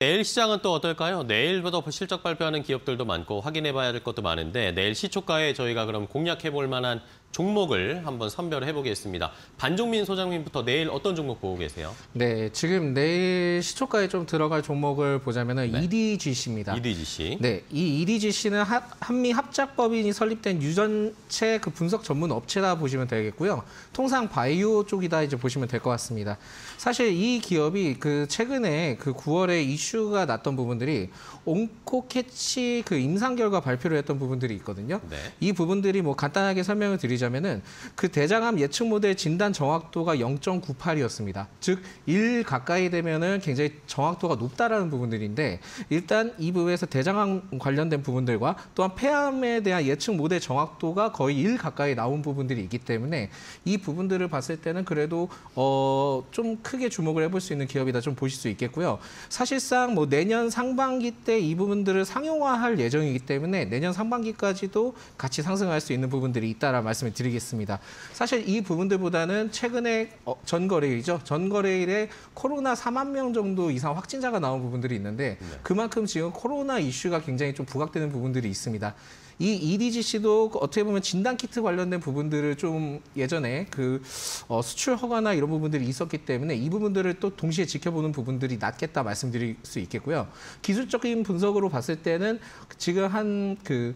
내일 시장은 또 어떨까요? 내일부터 실적 발표하는 기업들도 많고 확인해 봐야 될 것도 많은데 내일 시초가에 저희가 그럼 공략해 볼 만한 종목을 한번 선별해 보겠습니다. 반종민 소장님부터 내일 어떤 종목 보고 계세요? 네, 지금 내일 시초가에 좀 들어갈 종목을 보자면은 네. EDGC입니다. EDGC. 네, 이 EDGC는 한미 합작법인이 설립된 유전체 그 분석 전문 업체다 보시면 되겠고요. 통상 바이오 쪽이다 이제 보시면 될 것 같습니다. 사실 이 기업이 그 최근에 그 9월에 이슈가 났던 부분들이 온코캐치 그 임상 결과 발표를 했던 부분들이 있거든요. 네. 이 부분들이 뭐 간단하게 설명을 드리자 면은 그 대장암 예측 모델 진단 정확도가 0.98이었습니다. 즉, 1 가까이 되면은 굉장히 정확도가 높다라는 부분들인데 일단 이 부분에서 대장암 관련된 부분들과 또한 폐암에 대한 예측 모델 정확도가 거의 1 가까이 나온 부분들이 있기 때문에 이 부분들을 봤을 때는 그래도 어, 좀 크게 주목을 해볼 수 있는 기업이다 좀 보실 수 있겠고요. 사실상 뭐 내년 상반기 때 이 부분들을 상용화할 예정이기 때문에 내년 상반기까지도 같이 상승할 수 있는 부분들이 있다라 말씀을 드리겠습니다. 사실 이 부분들보다는 최근에 어, 전거래일이죠. 전거래일에 코로나 4만 명 정도 이상 확진자가 나온 부분들이 있는데 그만큼 지금 코로나 이슈가 굉장히 좀 부각되는 부분들이 있습니다. 이 EDGC도 어떻게 보면 진단 키트 관련된 부분들을 좀 예전에 그 어, 수출 허가나 이런 부분들이 있었기 때문에 이 부분들을 또 동시에 지켜보는 부분들이 낫겠다 말씀드릴 수 있겠고요. 기술적인 분석으로 봤을 때는 지금 한 그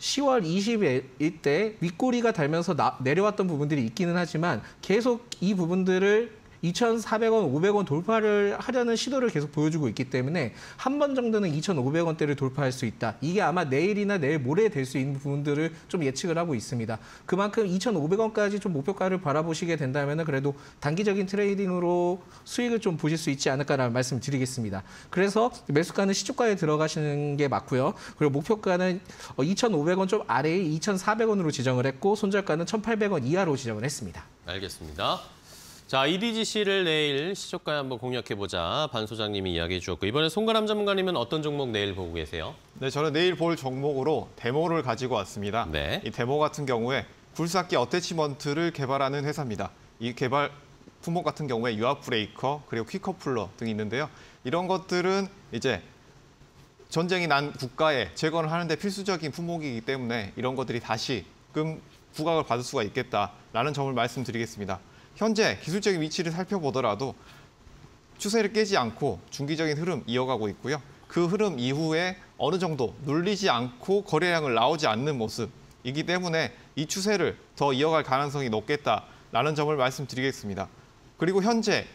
10월 20일 때 윗꼬리가 달면서 나, 내려왔던 부분들이 있기는 하지만 계속 이 부분들을 2,400원, 500원 돌파를 하려는 시도를 계속 보여주고 있기 때문에 한 번 정도는 2,500원대를 돌파할 수 있다. 이게 아마 내일이나 내일 모레 될 수 있는 부분들을 좀 예측을 하고 있습니다. 그만큼 2,500원까지 좀 목표가를 바라보시게 된다면 그래도 단기적인 trading으로 수익을 좀 보실 수 있지 않을까라는 말씀을 드리겠습니다. 그래서 매수가는 시초가에 들어가시는 게 맞고요. 그리고 목표가는 2,500원 좀 아래에 2,400원으로 지정을 했고 손절가는 1,800원 이하로 지정을 했습니다. 알겠습니다. 자, EDGC를 내일 시초가에 한번 공략해보자. 반 소장님이 이야기해 주었고 이번에 송가람 전문가님은 어떤 종목 내일 보고 계세요? 네, 저는 내일 볼 종목으로 대모를 가지고 왔습니다. 네. 이 대모 같은 경우에 굴삭기 어태치먼트를 개발하는 회사입니다. 이 개발 품목 같은 경우에 유압 브레이커 그리고 퀵커플러 등이 있는데요. 이런 것들은 이제 전쟁이 난 국가에 재건을 하는데 필수적인 품목이기 때문에 이런 것들이 다시금 부각을 받을 수가 있겠다라는 점을 말씀드리겠습니다. 현재 기술적인 위치를 살펴보더라도 추세를 깨지 않고 중기적인 흐름 이어가고 있고요. 그 흐름 이후에 어느 정도 눌리지 않고 거래량을 나오지 않는 모습이기 때문에 이 추세를 더 이어갈 가능성이 높겠다라는 점을 말씀드리겠습니다. 그리고 현재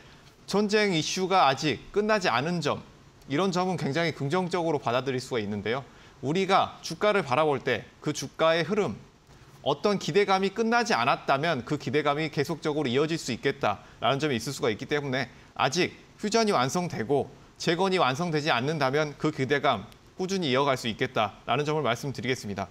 전쟁 이슈가 아직 끝나지 않은 점 이런 점은 굉장히 긍정적으로 받아들일 수가 있는데요. 우리가 주가를 바라볼 때 그 주가의 흐름 어떤 기대감이 끝나지 않았다면 그 기대감이 계속적으로 이어질 수 있겠다라는 점이 있을 수가 있기 때문에 아직 휴전이 완성되고 재건이 완성되지 않는다면 그 기대감 꾸준히 이어갈 수 있겠다라는 점을 말씀드리겠습니다.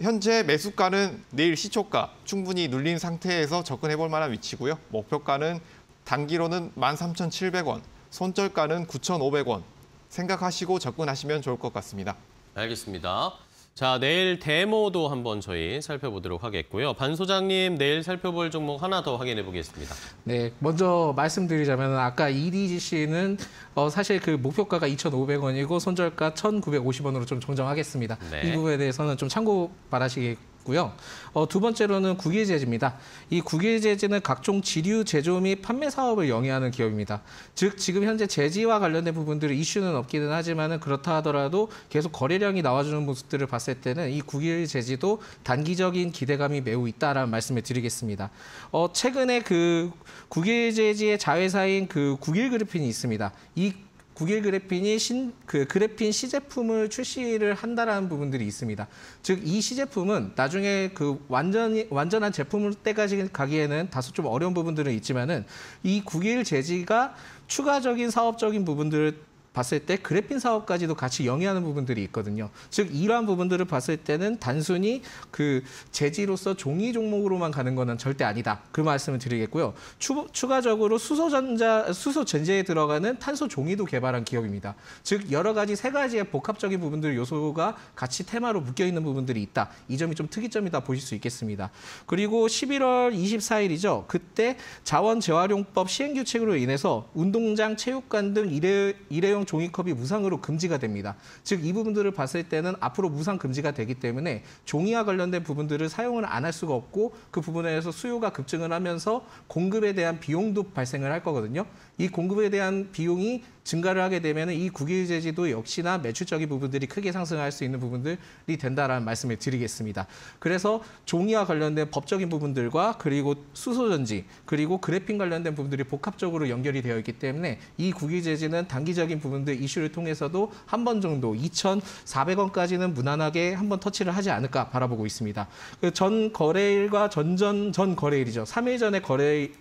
현재 매수가는 내일 시초가 충분히 눌린 상태에서 접근해 볼 만한 위치고요. 목표가는 단기로는 13,700원, 손절가는 9,500원 생각하시고 접근하시면 좋을 것 같습니다. 알겠습니다. 자, 내일 데모도 한번 저희 살펴보도록 하겠고요. 반 소장님 내일 살펴볼 종목 하나 더 확인해 보겠습니다. 네, 먼저 말씀드리자면 아까 EDGC는 어, 사실 그 목표가가 2,500원이고 손절가 1,950원으로 좀 정정하겠습니다. 네. 이 부분에 대해서는 좀 참고 바라시 겠고요. 어, 두 번째로는 국유재지입니다. 이 국유재지는 각종 지류 제조 및 판매 사업을 영위하는 기업입니다. 즉 지금 현재 재지와 관련된 부분들이 이슈는 없기는 하지만은 그렇다 하더라도 계속 거래량이 나와주는 모습들을 봤을 때는 이 국유재지도 단기적인 기대감이 매우 있다라는 말씀을 드리겠습니다. 어, 최근에 그 국유재지의 자회사인 그 국일그래핀이 있습니다. 이 국일 그래핀이 신, 그 그래핀 시제품을 출시를 한다라는 부분들이 있습니다. 즉, 이 시제품은 나중에 그 완전히, 완전한 제품을 때까지 가기에는 다소 좀 어려운 부분들은 있지만은 이 국일 재지가 추가적인 사업적인 부분들을 봤을 때 그래핀 사업까지도 같이 영위하는 부분들이 있거든요. 즉 이러한 부분들을 봤을 때는 단순히 그 재지로서 종이 종목으로만 가는 거는 절대 아니다. 그 말씀을 드리겠고요. 추, 추가적으로 수소전자 수소 전제에 들어가는 탄소 종이도 개발한 기업입니다. 즉 여러 가지 세 가지의 복합적인 부분들 요소가 같이 테마로 묶여 있는 부분들이 있다. 이 점이 좀 특이점이다 보실 수 있겠습니다. 그리고 11월 24일이죠. 그때 자원 재활용법 시행 규칙으로 인해서 운동장, 체육관 등 일회, 일회용 종이컵이 무상으로 금지가 됩니다. 즉 이 부분들을 봤을 때는 앞으로 무상 금지가 되기 때문에 종이와 관련된 부분들을 사용을 안 할 수가 없고 그 부분에서 수요가 급증을 하면서 공급에 대한 비용도 발생을 할 거거든요. 이 공급에 대한 비용이 증가를 하게 되면 이 국유 제지도 역시나 매출적인 부분들이 크게 상승할 수 있는 부분들이 된다라는 말씀을 드리겠습니다. 그래서 종이와 관련된 법적인 부분들과 그리고 수소전지 그리고 그래핀 관련된 부분들이 복합적으로 연결이 되어 있기 때문에 이 국유 제지는 단기적인 부분들 이슈를 통해서도 한 번 정도 2,400원까지는 무난하게 한 번 터치를 하지 않을까 바라보고 있습니다. 그전 거래일과 전전 전 거래일이죠. 3일 전에 거래일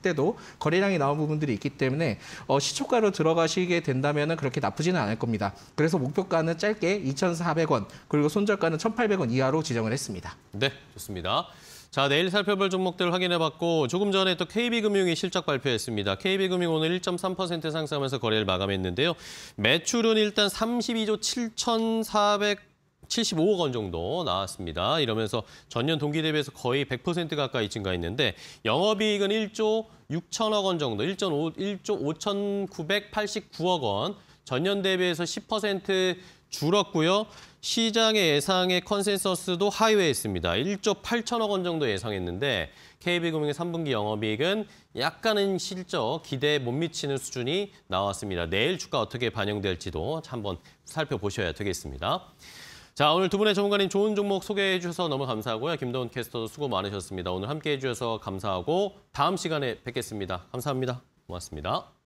때도 거래량이 나온 부분들이 있기 때문에 어, 시초가로 들어 가시게 된다면 그렇게 나쁘지는 않을 겁니다. 그래서 목표가는 짧게 2,400원 그리고 손절가는 1,800원 이하로 지정을 했습니다. 네, 좋습니다. 자, 내일 살펴볼 종목들 확인해봤고 조금 전에 또 KB금융이 실적 발표했습니다. KB금융 오늘 1.3% 상승하면서 거래를 마감했는데요. 매출은 일단 32조 7,475억 원 정도 나왔습니다. 이러면서 전년 동기 대비해서 거의 100% 가까이 증가했는데 영업이익은 1조 6천억 원 정도, 1조 1조 5,989억 원, 전년 대비해서 10% 줄었고요. 시장의 예상의 컨센서스도 하회했습니다. 1조 8천억 원 정도 예상했는데 KB금융의 3분기 영업이익은 약간은 실적 기대에 못 미치는 수준이 나왔습니다. 내일 주가 어떻게 반영될지도 한번 살펴보셔야 되겠습니다. 자, 오늘 두 분의 전문가님 좋은 종목 소개해 주셔서 너무 감사하고요. 김도훈 캐스터도 수고 많으셨습니다. 오늘 함께해 주셔서 감사하고 다음 시간에 뵙겠습니다. 감사합니다. 고맙습니다.